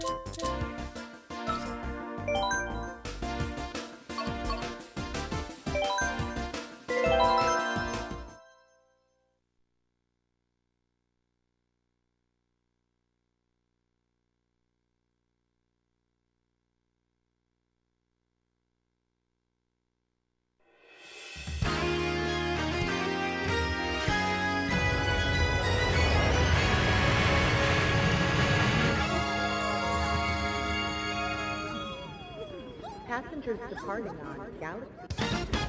go. Passengers departing on Galaxy.